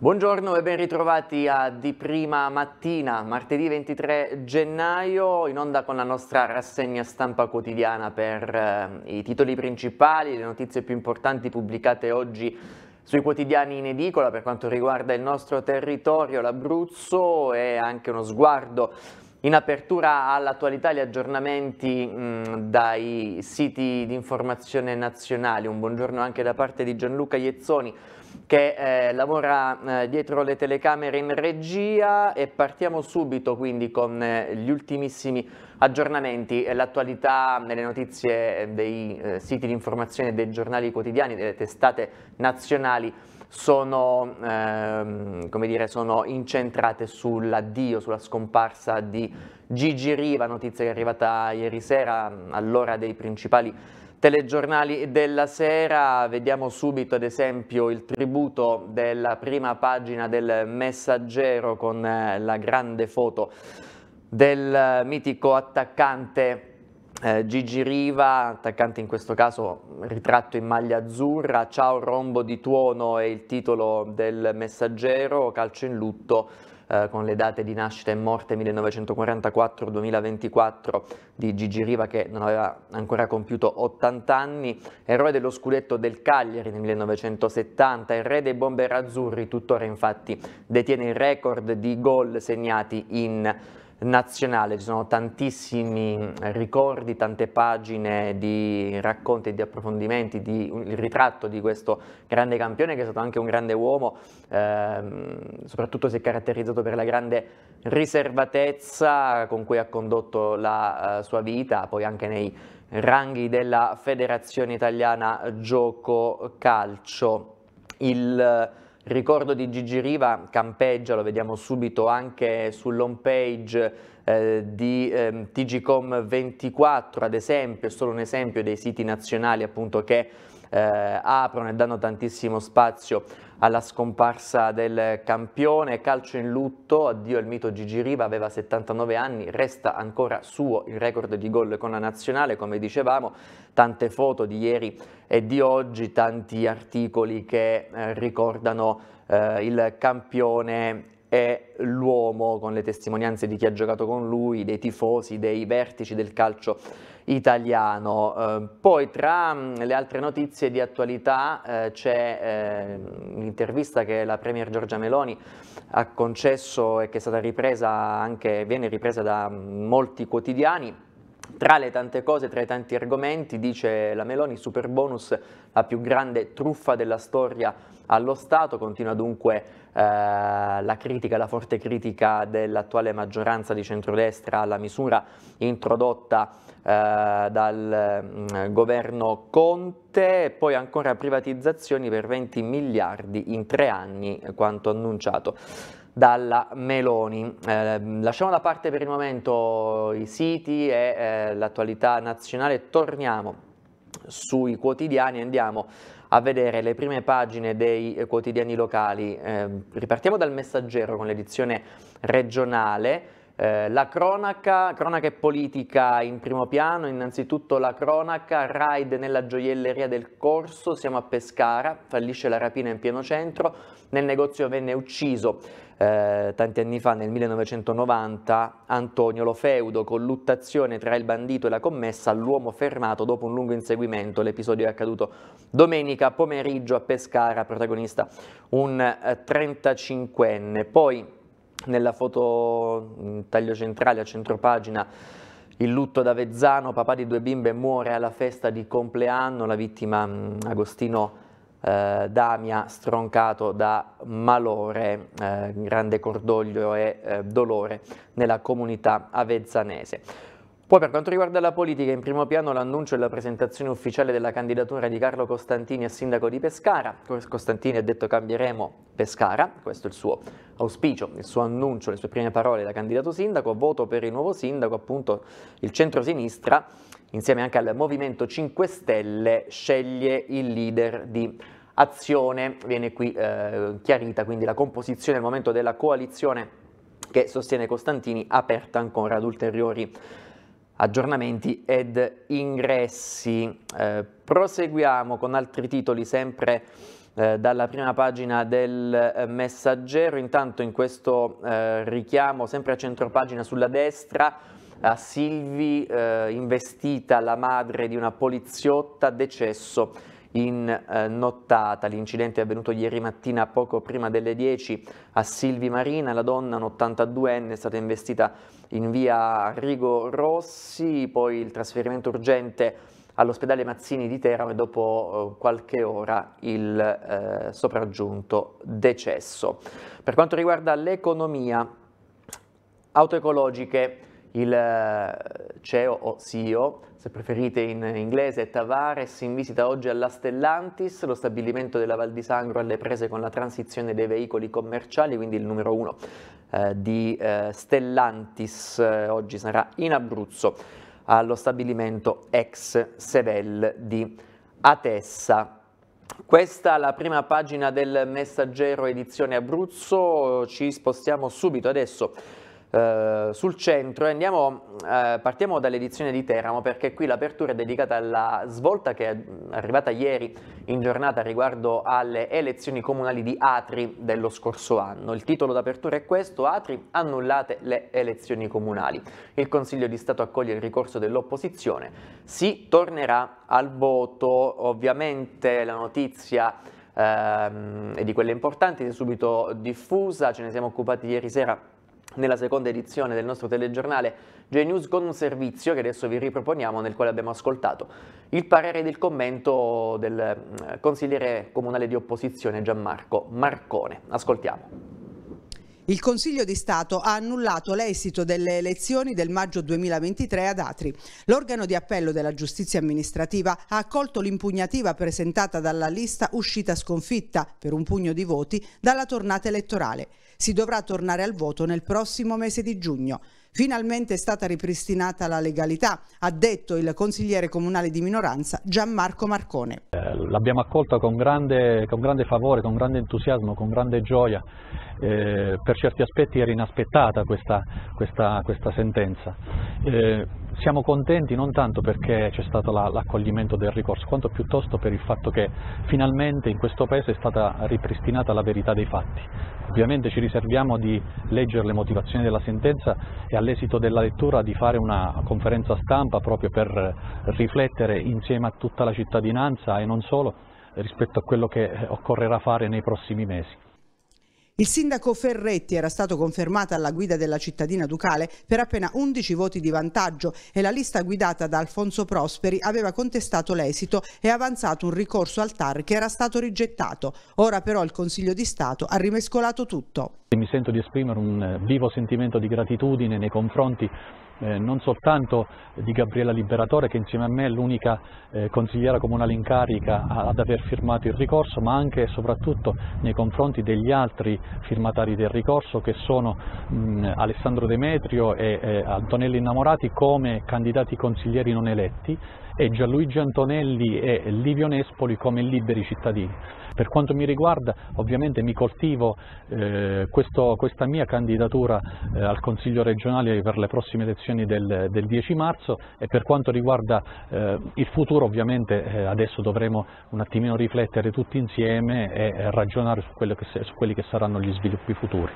Buongiorno e ben ritrovati a Di Prima Mattina, martedì 23 gennaio, in onda con la nostra rassegna stampa quotidiana per eh, i titoli principali, le notizie più importanti pubblicate oggi sui quotidiani in edicola per quanto riguarda il nostro territorio, l'Abruzzo e anche uno sguardo in apertura all'attualità gli aggiornamenti mh, dai siti di informazione nazionali. Un buongiorno anche da parte di Gianluca Iezzoni che eh, lavora eh, dietro le telecamere in regia. E partiamo subito quindi con eh, gli ultimissimi aggiornamenti. E l'attualità nelle notizie dei eh, siti di informazione dei giornali quotidiani, delle testate nazionali sono, ehm, dire, sono incentrate sull'addio, sulla scomparsa di Gigi Riva, notizia che è arrivata ieri sera all'ora dei principali telegiornali della sera. Vediamo subito ad esempio il tributo della prima pagina del Messaggero con eh, la grande foto del mitico attaccante eh, Gigi Riva, attaccante in questo caso ritratto in maglia azzurra, Ciao rombo di tuono è il titolo del Messaggero, calcio in lutto eh, con le date di nascita e morte 1944-2024 di Gigi Riva che non aveva ancora compiuto 80 anni, eroe dello scudetto del Cagliari nel 1970, il re dei bomber azzurri, tuttora infatti detiene il record di gol segnati in nazionale, ci sono tantissimi ricordi, tante pagine di racconti di approfondimenti, di, il ritratto di questo grande campione che è stato anche un grande uomo, ehm, soprattutto si è caratterizzato per la grande riservatezza con cui ha condotto la uh, sua vita, poi anche nei ranghi della Federazione Italiana Gioco Calcio. Il ricordo di Gigi Riva campeggia, lo vediamo subito anche sull'home page eh, di eh, TGCOM 24 ad esempio, è solo un esempio dei siti nazionali appunto che eh, aprono e danno tantissimo spazio alla scomparsa del campione, calcio in lutto, addio al mito Gigi Riva, aveva 79 anni, resta ancora suo il record di gol con la nazionale, come dicevamo, tante foto di ieri e di oggi, tanti articoli che eh, ricordano eh, il campione e l'uomo con le testimonianze di chi ha giocato con lui, dei tifosi, dei vertici del calcio italiano. Eh, poi tra mm, le altre notizie di attualità eh, c'è eh, un'intervista che la Premier Giorgia Meloni ha concesso e che è stata ripresa anche, viene ripresa da mm, molti quotidiani. Tra le tante cose, tra i tanti argomenti, dice la Meloni, super bonus, la più grande truffa della storia allo Stato, continua dunque eh, la critica, la forte critica dell'attuale maggioranza di centrodestra alla misura introdotta eh, dal mm, governo Conte. Poi ancora privatizzazioni per 20 miliardi in tre anni, quanto annunciato dalla Meloni. Eh, lasciamo da parte per il momento i siti e eh, l'attualità nazionale, torniamo sui quotidiani e andiamo a vedere le prime pagine dei quotidiani locali. Eh, ripartiamo dal messaggero con l'edizione regionale. Eh, la cronaca, cronaca e politica in primo piano, innanzitutto la cronaca, raid nella gioielleria del Corso, siamo a Pescara, fallisce la rapina in pieno centro, nel negozio venne ucciso eh, tanti anni fa, nel 1990, Antonio Lofeudo, colluttazione tra il bandito e la commessa, l'uomo fermato dopo un lungo inseguimento, l'episodio è accaduto domenica pomeriggio a Pescara, protagonista un eh, 35enne. Poi nella foto in taglio centrale a centropagina il lutto da Vezzano, papà di due bimbe muore alla festa di compleanno, la vittima mm, Agostino eh, Damia stroncato da malore, eh, grande cordoglio e eh, dolore nella comunità avezzanese. Poi per quanto riguarda la politica, in primo piano l'annuncio e la presentazione ufficiale della candidatura di Carlo Costantini a sindaco di Pescara. Costantini ha detto cambieremo Pescara, questo è il suo auspicio, il suo annuncio, le sue prime parole da candidato sindaco, voto per il nuovo sindaco, appunto il centro-sinistra, insieme anche al Movimento 5 Stelle, sceglie il leader di azione. Viene qui eh, chiarita quindi la composizione al momento della coalizione che sostiene Costantini, aperta ancora ad ulteriori aggiornamenti ed ingressi. Eh, proseguiamo con altri titoli sempre eh, dalla prima pagina del eh, messaggero. Intanto in questo eh, richiamo sempre a centropagina sulla destra a Silvi eh, investita la madre di una poliziotta decesso in eh, nottata. L'incidente è avvenuto ieri mattina poco prima delle 10 a Silvi Marina. La donna, un 82enne, è stata investita in via Rigo Rossi, poi il trasferimento urgente all'ospedale Mazzini di Teramo e dopo eh, qualche ora il eh, sopraggiunto decesso. Per quanto riguarda l'economia, auto ecologiche, il eh, CEO o CEO se preferite in inglese, Tavares in visita oggi alla Stellantis, lo stabilimento della Val di Sangro alle prese con la transizione dei veicoli commerciali, quindi il numero uno eh, di eh, Stellantis eh, oggi sarà in Abruzzo allo stabilimento ex Sevel di Atessa. Questa è la prima pagina del Messaggero edizione Abruzzo, ci spostiamo subito adesso eh, sul centro andiamo, eh, partiamo dall'edizione di Teramo perché qui l'apertura è dedicata alla svolta che è arrivata ieri in giornata riguardo alle elezioni comunali di Atri dello scorso anno. Il titolo d'apertura è questo, Atri annullate le elezioni comunali. Il Consiglio di Stato accoglie il ricorso dell'opposizione, si tornerà al voto, ovviamente la notizia ehm, è di quelle importanti, si è subito diffusa, ce ne siamo occupati ieri sera nella seconda edizione del nostro telegiornale J-News con un servizio che adesso vi riproponiamo nel quale abbiamo ascoltato il parere ed il commento del mm, consigliere comunale di opposizione Gianmarco Marcone. Ascoltiamo. Il Consiglio di Stato ha annullato l'esito delle elezioni del maggio 2023 ad Atri. L'organo di appello della giustizia amministrativa ha accolto l'impugnativa presentata dalla lista uscita sconfitta per un pugno di voti dalla tornata elettorale. Si dovrà tornare al voto nel prossimo mese di giugno. Finalmente è stata ripristinata la legalità, ha detto il consigliere comunale di minoranza Gianmarco Marcone. Eh, l'abbiamo accolta con grande, con grande favore, con grande entusiasmo, con grande gioia eh, per certi aspetti era inaspettata questa, questa, questa sentenza. Eh, siamo contenti non tanto perché c'è stato l'accoglimento del ricorso, quanto piuttosto per il fatto che finalmente in questo Paese è stata ripristinata la verità dei fatti. Ovviamente ci riserviamo di leggere le motivazioni della sentenza e all'esito della lettura di fare una conferenza stampa proprio per riflettere insieme a tutta la cittadinanza e non solo rispetto a quello che occorrerà fare nei prossimi mesi. Il sindaco Ferretti era stato confermato alla guida della cittadina ducale per appena 11 voti di vantaggio e la lista guidata da Alfonso Prosperi aveva contestato l'esito e avanzato un ricorso al TAR che era stato rigettato. Ora però il Consiglio di Stato ha rimescolato tutto. Mi sento di esprimere un vivo sentimento di gratitudine nei confronti eh, non soltanto di Gabriella Liberatore che insieme a me è l'unica eh, consigliera comunale in carica ad aver firmato il ricorso, ma anche e soprattutto nei confronti degli altri firmatari del ricorso che sono mh, Alessandro Demetrio e eh, Antonelli Innamorati come candidati consiglieri non eletti e Gianluigi Antonelli e Livio Nespoli come liberi cittadini. Per quanto mi riguarda ovviamente mi coltivo eh, questo, questa mia candidatura eh, al Consiglio regionale per le prossime elezioni del, del 10 marzo e per quanto riguarda eh, il futuro ovviamente eh, adesso dovremo un attimino riflettere tutti insieme e ragionare su, che, su quelli che saranno gli sviluppi futuri.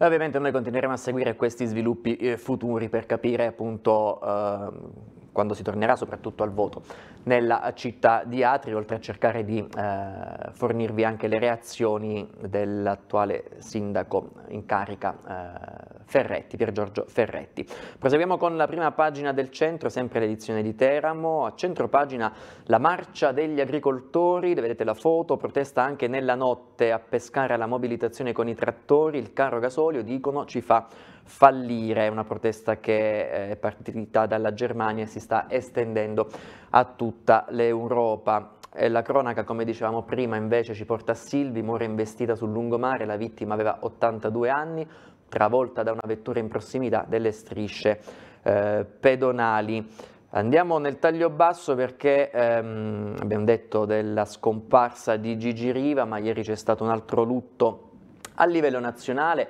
Ovviamente noi continueremo a seguire questi sviluppi eh, futuri per capire appunto eh, quando si tornerà soprattutto al voto nella città di Atri, oltre a cercare di eh, fornirvi anche le reazioni dell'attuale sindaco in carica eh, Ferretti, Pier Giorgio Ferretti. Proseguiamo con la prima pagina del centro, sempre l'edizione di Teramo, a centro pagina la marcia degli agricoltori, vedete la foto, protesta anche nella notte a pescare alla mobilitazione con i trattori, il carro gasolio dicono ci fa fallire, una protesta che è partita dalla Germania e si sta estendendo a tutta l'Europa. La cronaca, come dicevamo prima, invece ci porta a Silvi, muore investita sul lungomare, la vittima aveva 82 anni, travolta da una vettura in prossimità delle strisce eh, pedonali. Andiamo nel taglio basso perché ehm, abbiamo detto della scomparsa di Gigi Riva, ma ieri c'è stato un altro lutto a livello nazionale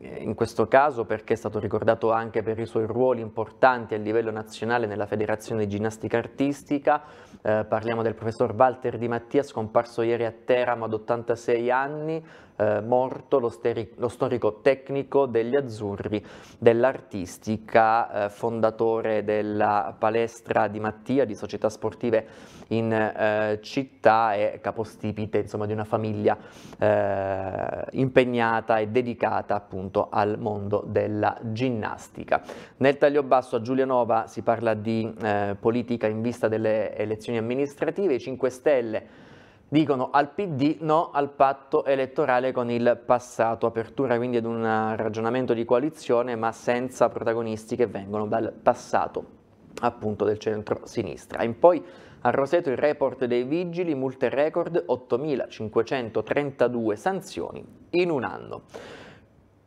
in questo caso perché è stato ricordato anche per i suoi ruoli importanti a livello nazionale nella Federazione di Ginnastica Artistica. Eh, parliamo del professor Walter Di Mattia, scomparso ieri a Teramo ad 86 anni, eh, morto lo, lo, storico tecnico degli azzurri dell'artistica, eh, fondatore della palestra Di Mattia, di società sportive in eh, città e capostipite insomma, di una famiglia eh, impegnata e dedicata appunto al mondo della ginnastica. Nel taglio basso a Giulianova si parla di eh, politica in vista delle elezioni amministrative, i 5 Stelle dicono al PD no al patto elettorale con il passato, apertura quindi ad un ragionamento di coalizione ma senza protagonisti che vengono dal passato appunto del centro-sinistra. In poi a Roseto il report dei vigili, multe record 8.532 sanzioni in un anno.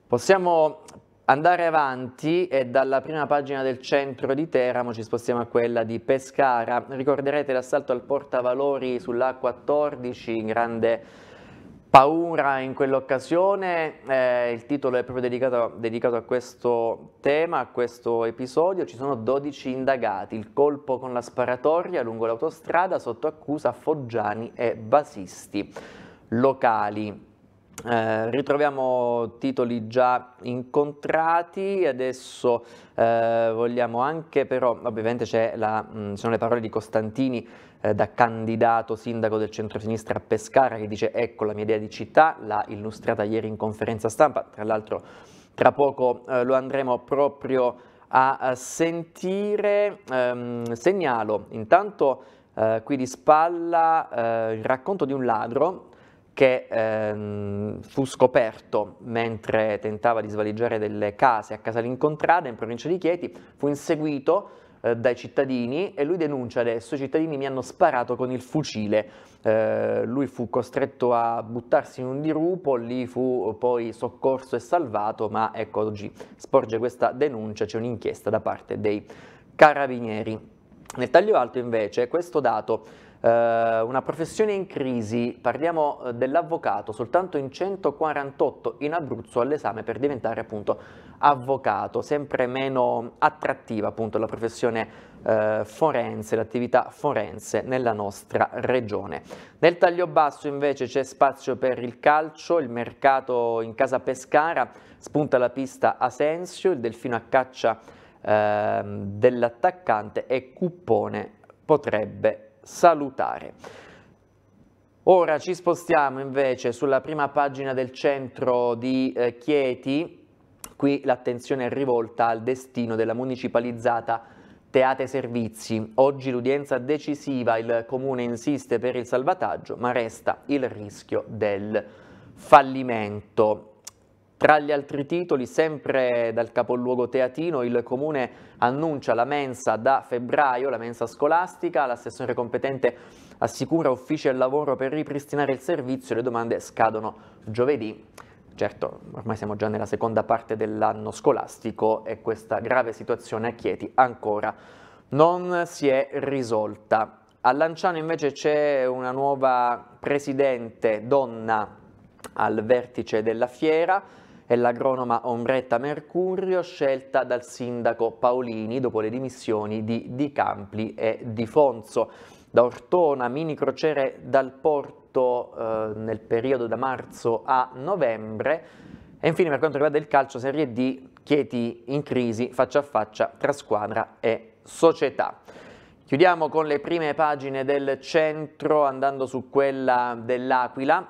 Possiamo andare avanti e dalla prima pagina del centro di Teramo ci spostiamo a quella di Pescara. Ricorderete l'assalto al portavalori sull'A14, grande paura in quell'occasione, eh, il titolo è proprio dedicato, dedicato, a questo tema, a questo episodio, ci sono 12 indagati, il colpo con la sparatoria lungo l'autostrada sotto accusa Foggiani e Basisti locali. Eh, ritroviamo titoli già incontrati, adesso eh, vogliamo anche però, ovviamente la, mh, mm, sono le parole di Costantini eh, da candidato sindaco del centro-sinistra a Pescara che dice ecco la mia idea di città, l'ha illustrata ieri in conferenza stampa, tra l'altro tra poco eh, lo andremo proprio a, sentire, ehm, segnalo intanto eh, qui di spalla il racconto di un ladro che ehm, fu scoperto mentre tentava di svaligiare delle case a Casalincontrada in provincia di Chieti, fu inseguito eh, dai cittadini e lui denuncia adesso, i cittadini mi hanno sparato con il fucile, eh, lui fu costretto a buttarsi in un dirupo, lì fu poi soccorso e salvato, ma ecco oggi sporge questa denuncia, c'è un'inchiesta da parte dei carabinieri. Nel taglio alto invece questo dato una professione in crisi, parliamo uh, dell'avvocato, soltanto in 148 in Abruzzo all'esame per diventare appunto avvocato, sempre meno attrattiva appunto la professione uh, forense, l'attività forense nella nostra regione. Nel taglio basso invece c'è spazio per il calcio, il mercato in casa Pescara, spunta la pista Asensio, il delfino a caccia ehm, dell'attaccante e Cuppone potrebbe salutare. Ora ci spostiamo invece sulla prima pagina del centro di eh, Chieti, qui l'attenzione è rivolta al destino della municipalizzata Teate Servizi. Oggi l'udienza decisiva, il comune insiste per il salvataggio, ma resta il rischio del fallimento. Tra gli altri titoli, sempre dal capoluogo teatino, il comune annuncia la mensa da febbraio, la mensa scolastica, l'assessore competente assicura uffici al lavoro per ripristinare il servizio, le domande scadono giovedì. Certo, ormai siamo già nella seconda parte dell'anno scolastico e questa grave situazione a Chieti ancora non si è risolta. A Lanciano invece c'è una nuova presidente donna al vertice della fiera, è l'agronoma Ombretta Mercurio, scelta dal sindaco Paolini dopo le dimissioni di Di Campli e Di Fonso. Da Ortona, mini crociere dal porto eh, nel periodo da marzo a novembre. E infine per quanto riguarda il calcio Serie D, Chieti in crisi faccia a faccia tra squadra e società. Chiudiamo con le prime pagine del centro andando su quella dell'Aquila.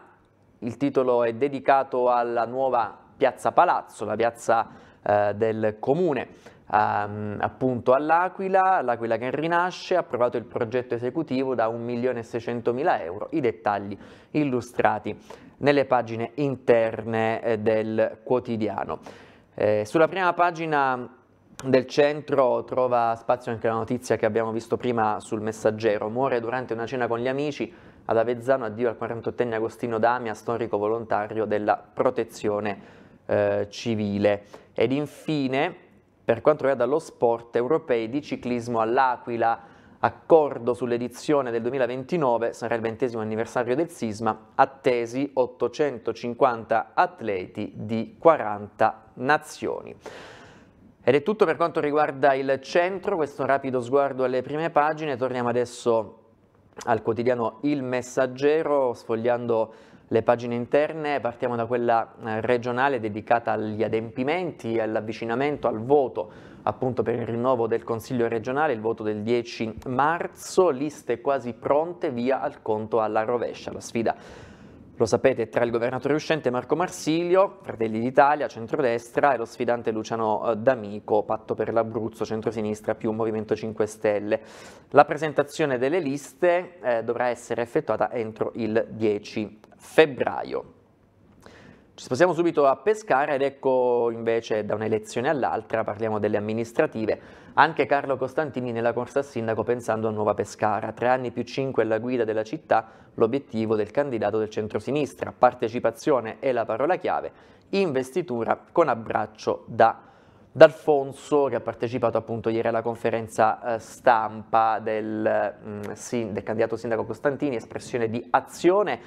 Il titolo è dedicato alla nuova Piazza Palazzo, la piazza eh, del comune ehm, appunto all'Aquila, l'Aquila che rinasce, approvato il progetto esecutivo da 1.600.000 euro, i dettagli illustrati nelle pagine interne eh, del quotidiano. Eh, sulla prima pagina del centro trova spazio anche la notizia che abbiamo visto prima sul messaggero, muore durante una cena con gli amici ad Avezzano, addio al 48enne Agostino Damia, storico volontario della protezione eh, civile. Ed infine, per quanto riguarda lo sport, europei di ciclismo all'Aquila accordo sull'edizione del 2029, sarà il ventesimo anniversario del sisma, attesi 850 atleti di 40 nazioni. Ed è tutto per quanto riguarda il centro, questo rapido sguardo alle prime pagine, torniamo adesso al quotidiano Il Messaggero, sfogliando le pagine interne, partiamo da quella eh, regionale dedicata agli adempimenti, all'avvicinamento, al voto appunto per il rinnovo del Consiglio regionale, il voto del 10 marzo, liste quasi pronte via al conto alla rovescia. La sfida, lo sapete, tra il governatore uscente Marco Marsilio, Fratelli d'Italia, centrodestra e lo sfidante Luciano eh, D'Amico, Patto per l'Abruzzo, centrosinistra più Movimento 5 Stelle. La presentazione delle liste eh, dovrà essere effettuata entro il 10 febbraio. Spostiamo subito a Pescara ed ecco invece da un'elezione all'altra, parliamo delle amministrative, anche Carlo Costantini nella corsa a sindaco pensando a Nuova Pescara, tre anni più cinque alla guida della città, l'obiettivo del candidato del centrosinistra, partecipazione è la parola chiave, investitura con abbraccio da D'Alfonso che ha partecipato appunto ieri alla conferenza eh, stampa del, mm, del candidato sindaco Costantini, espressione di azione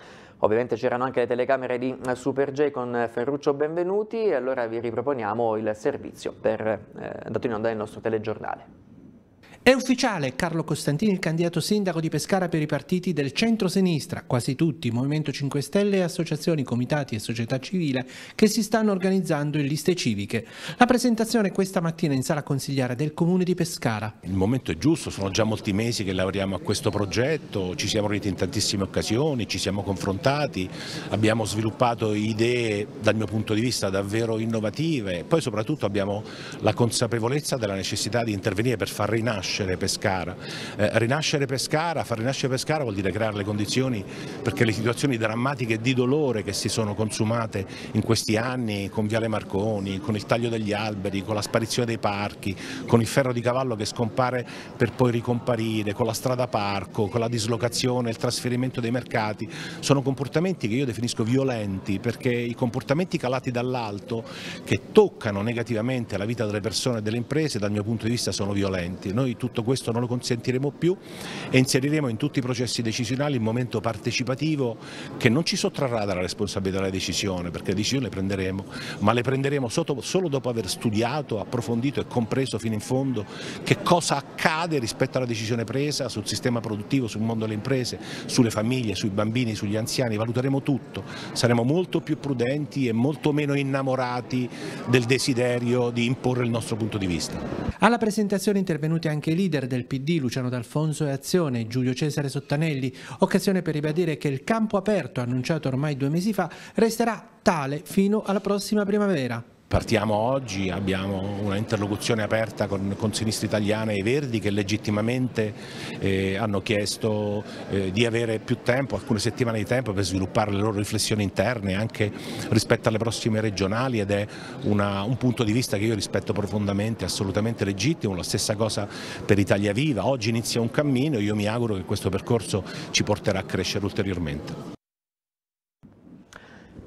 Ovviamente c'erano anche le telecamere di eh, Super J con eh, Ferruccio Benvenuti e allora vi riproponiamo il servizio per, eh, dato in onda nel nostro telegiornale. È ufficiale Carlo Costantini il candidato sindaco di Pescara per i partiti del centro-sinistra, quasi tutti, Movimento 5 Stelle e associazioni, comitati e società civile che si stanno organizzando in liste civiche. La presentazione questa mattina in sala consigliare del comune di Pescara. Il momento è giusto, sono già molti mesi che lavoriamo a questo progetto, ci siamo riuniti in tantissime occasioni, ci siamo confrontati, abbiamo sviluppato idee dal mio punto di vista davvero innovative, poi soprattutto abbiamo la consapevolezza della necessità di intervenire per far rinascere rinascere Pescara. Eh, rinascere Pescara, far rinascere Pescara vuol dire creare le condizioni perché le situazioni drammatiche di dolore che si sono consumate in questi anni con Viale Marconi, con il taglio degli alberi, con la sparizione dei parchi, con il ferro di cavallo che scompare per poi ricomparire, con la strada parco, con la dislocazione, il trasferimento dei mercati, sono comportamenti che io definisco violenti perché i comportamenti calati dall'alto che toccano negativamente la vita delle persone e delle imprese dal mio punto di vista sono violenti. Noi tutto questo non lo consentiremo più e inseriremo in tutti i processi decisionali un momento partecipativo che non ci sottrarrà dalla responsabilità della decisione, perché le decisioni le prenderemo, ma le prenderemo solo dopo aver studiato, approfondito e compreso fino in fondo che cosa accade rispetto alla decisione presa sul sistema produttivo, sul mondo delle imprese, sulle famiglie, sui bambini, sugli anziani, valuteremo tutto, saremo molto più prudenti e molto meno innamorati del desiderio di imporre il nostro punto di vista. Alla presentazione intervenuti anche leader del PD Luciano D'Alfonso e Azione, Giulio Cesare Sottanelli, occasione per ribadire che il campo aperto annunciato ormai due mesi fa resterà tale fino alla prossima primavera. Partiamo oggi, abbiamo una interlocuzione aperta con, con Sinistra Italiana e i Verdi che legittimamente eh, hanno chiesto eh, di avere più tempo, alcune settimane di tempo per sviluppare le loro riflessioni interne anche rispetto alle prossime regionali ed è una, un punto di vista che io rispetto profondamente, assolutamente legittimo, la stessa cosa per Italia Viva, oggi inizia un cammino e io mi auguro che questo percorso ci porterà a crescere ulteriormente.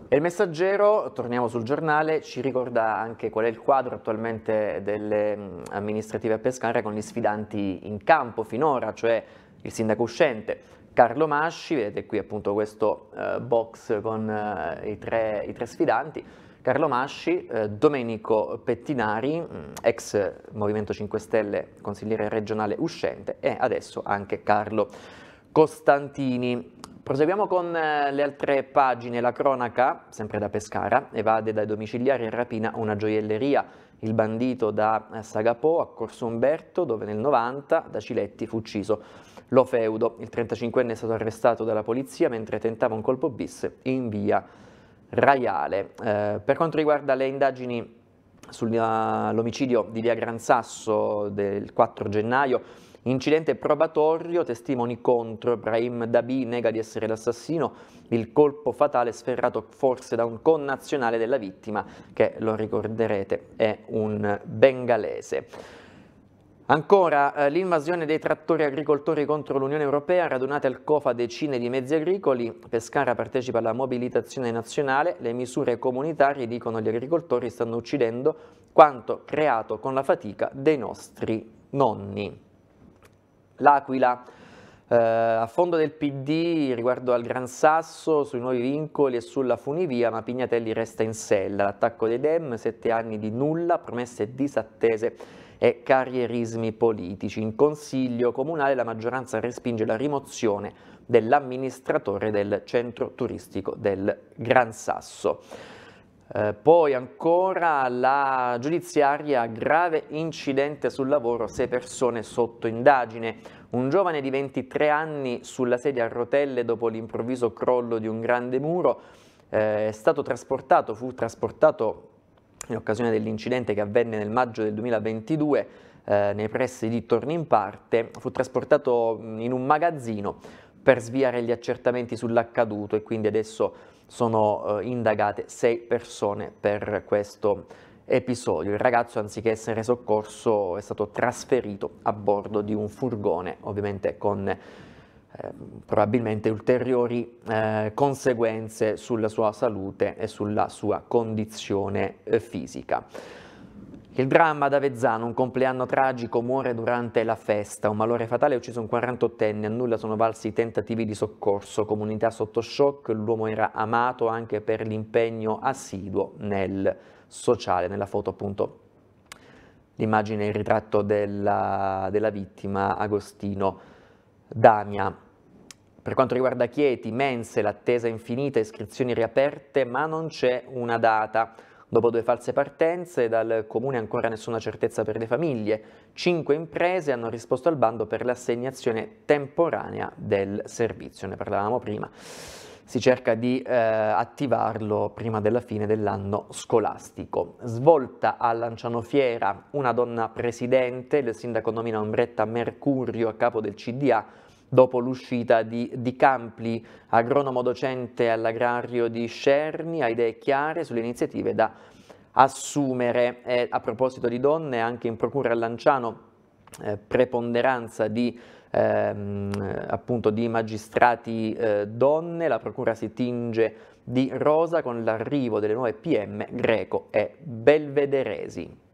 E il messaggero, torniamo sul giornale, ci ricorda anche qual è il quadro attualmente delle amministrative a Pescara con gli sfidanti in campo finora, cioè il sindaco uscente Carlo Masci, vedete qui appunto questo uh, box con uh, i, tre, i, tre, sfidanti, Carlo Masci, uh, Domenico Pettinari, ex Movimento 5 Stelle, consigliere regionale uscente e adesso anche Carlo Costantini. Proseguiamo con eh, le altre pagine, la cronaca, sempre da Pescara, evade dai domiciliari e rapina una gioielleria, il bandito da eh, Sagapò a Corso Umberto, dove nel 90 da Ciletti fu ucciso Lo Feudo. Il 35enne è stato arrestato dalla polizia mentre tentava un colpo bis in via Raiale. Eh, per quanto riguarda le indagini sull'omicidio di via Gran Sasso del 4 gennaio, Incidente probatorio, testimoni contro, Brahim Dabi nega di essere l'assassino, il colpo fatale sferrato forse da un connazionale della vittima, che lo ricorderete è un bengalese. Ancora, eh, l'invasione dei trattori agricoltori contro l'Unione Europea, radunate al COFA decine di mezzi agricoli, Pescara partecipa alla mobilitazione nazionale, le misure comunitarie, dicono gli agricoltori, stanno uccidendo quanto creato con la fatica dei nostri nonni. L'Aquila eh, a fondo del PD riguardo al Gran Sasso, sui nuovi vincoli e sulla funivia, ma Pignatelli resta in sella. L'attacco dei Dem, sette anni di nulla, promesse disattese e carrierismi politici. In consiglio comunale la maggioranza respinge la rimozione dell'amministratore del centro turistico del Gran Sasso. Eh, poi ancora la giudiziaria, grave incidente sul lavoro, sei persone sotto indagine. Un giovane di 23 anni sulla sedia a rotelle dopo l'improvviso crollo di un grande muro eh, è stato trasportato, fu trasportato in occasione dell'incidente che avvenne nel maggio del 2022 eh, nei pressi di Torni in Parte, fu trasportato in un magazzino per sviare gli accertamenti sull'accaduto e quindi adesso sono eh, indagate sei persone per questo episodio. Il ragazzo, anziché essere soccorso, è stato trasferito a bordo di un furgone, ovviamente con eh, probabilmente ulteriori eh, conseguenze sulla sua salute e sulla sua condizione eh, fisica. Il dramma da Vezzano, un compleanno tragico, muore durante la festa, un malore fatale ha ucciso un 48enne, a nulla sono valsi i tentativi di soccorso, comunità sotto shock, l'uomo era amato anche per l'impegno assiduo nel sociale, nella foto appunto l'immagine e il ritratto della, della vittima Agostino Damia. Per quanto riguarda Chieti, mense, l'attesa infinita, iscrizioni riaperte, ma non c'è una data. Dopo due false partenze, dal comune ancora nessuna certezza per le famiglie. Cinque imprese hanno risposto al bando per l'assegnazione temporanea del servizio, ne parlavamo prima. Si cerca di eh, attivarlo prima della fine dell'anno scolastico. Svolta a Lanciano Fiera, una donna presidente, il sindaco nomina Ombretta Mercurio a capo del CDA, dopo l'uscita di, di Campli, agronomo docente all'agrario di Scerni, ha idee chiare sulle iniziative da assumere. E a proposito di donne, anche in procura a Lanciano, eh, preponderanza di, ehm, appunto di magistrati eh, donne, la procura si tinge di rosa con l'arrivo delle nuove PM Greco e Belvederesi.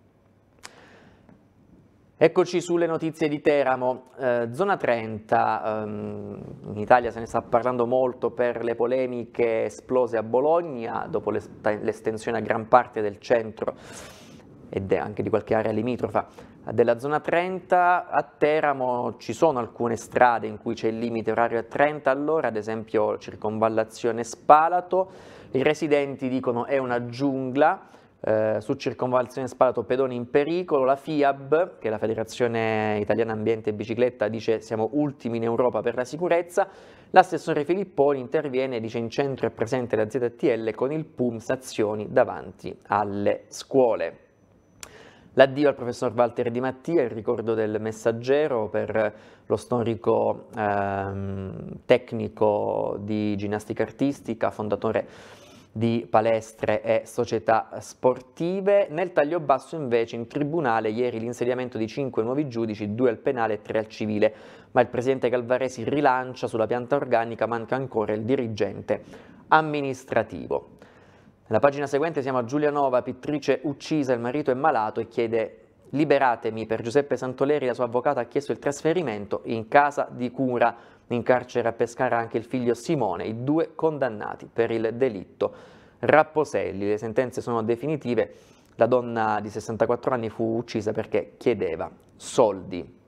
Eccoci sulle notizie di Teramo, eh, zona 30, ehm, in Italia se ne sta parlando molto per le polemiche esplose a Bologna dopo l'estensione a gran parte del centro ed anche di qualche area limitrofa della zona 30. A Teramo ci sono alcune strade in cui c'è il limite orario a 30 all'ora, ad esempio circonvallazione Spalato, i residenti dicono è una giungla, eh, su circonvallazione Spalato pedoni in pericolo, la FIAB, che è la Federazione Italiana Ambiente e Bicicletta, dice siamo ultimi in Europa per la sicurezza, l'assessore Filipponi interviene e dice in centro è presente la ZTL con il PUM stazioni davanti alle scuole. L'addio al professor Walter Di Mattia, il ricordo del messaggero per lo storico ehm, tecnico di ginnastica artistica, fondatore di palestre e società sportive. Nel taglio basso invece in tribunale ieri l'insediamento di cinque nuovi giudici, due al penale e tre al civile, ma il presidente Calvaresi rilancia sulla pianta organica, manca ancora il dirigente amministrativo. Nella pagina seguente siamo a Giulianova, pittrice uccisa, il marito è malato e chiede liberatemi. Per Giuseppe Santoleri la sua avvocata ha chiesto il trasferimento in casa di cura in carcere a Pescara anche il figlio Simone, i due condannati per il delitto Rapposelli. Le sentenze sono definitive. La donna di 64 anni fu uccisa perché chiedeva soldi.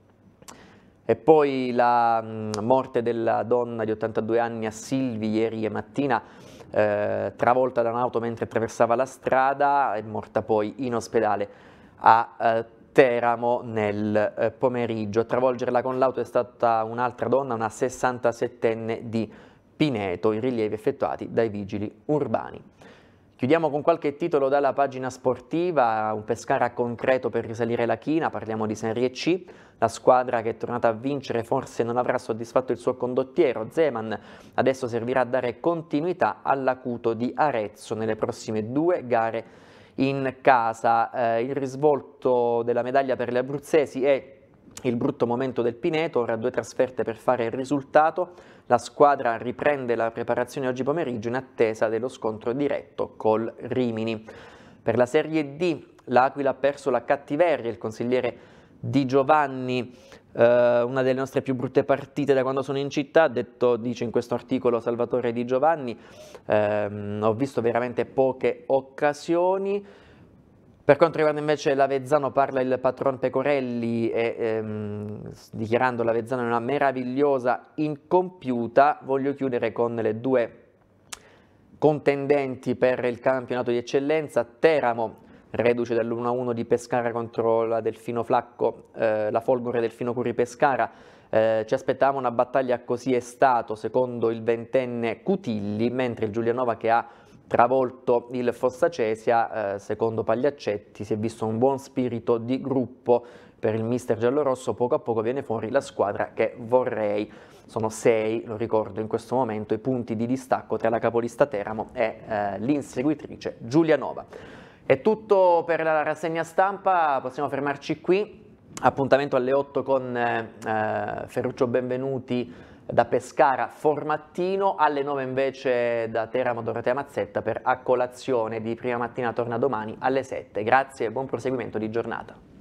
E poi la mh, morte della donna di 82 anni a Silvi ieri mattina, eh, travolta da un'auto mentre attraversava la strada, è morta poi in ospedale a eh, Teramo nel eh, pomeriggio. Travolgerla con l'auto è stata un'altra donna, una 67enne di Pineto, i rilievi effettuati dai vigili urbani. Chiudiamo con qualche titolo dalla pagina sportiva, un Pescara concreto per risalire la china, parliamo di Serie C, la squadra che è tornata a vincere forse non avrà soddisfatto il suo condottiero, Zeman adesso servirà a dare continuità all'acuto di Arezzo nelle prossime due gare in casa. Eh, il risvolto della medaglia per gli abruzzesi è il brutto momento del Pineto, ora due trasferte per fare il risultato. La squadra riprende la preparazione oggi pomeriggio in attesa dello scontro diretto col Rimini. Per la Serie D l'Aquila ha perso la cattiveria, il consigliere Di Giovanni eh, una delle nostre più brutte partite da quando sono in città, detto, dice in questo articolo Salvatore Di Giovanni, ehm, ho visto veramente poche occasioni. Per quanto riguarda invece l'Avezzano parla il patron Pecorelli e ehm, dichiarando l'Avezzano una meravigliosa incompiuta, voglio chiudere con le due contendenti per il campionato di eccellenza, Teramo reduce dall'1-1 di Pescara contro la Delfino Flacco, eh, la Folgore Delfino Curi Pescara, eh, ci aspettavamo una battaglia così è stato secondo il ventenne Cutilli, mentre il Giulianova che ha travolto il Fossacesia, eh, secondo Pagliaccetti, si è visto un buon spirito di gruppo per il mister giallorosso, poco a poco viene fuori la squadra che vorrei. Sono sei, lo ricordo in questo momento, i punti di distacco tra la capolista Teramo e eh, l'inseguitrice Giulianova. È tutto per la rassegna stampa, possiamo fermarci qui. Appuntamento alle 8 con eh, Ferruccio Benvenuti da Pescara Formattino, alle 9 invece da Teramo Dorotea Mazzetta per accolazione di prima mattina torna domani alle 7. Grazie e buon proseguimento di giornata.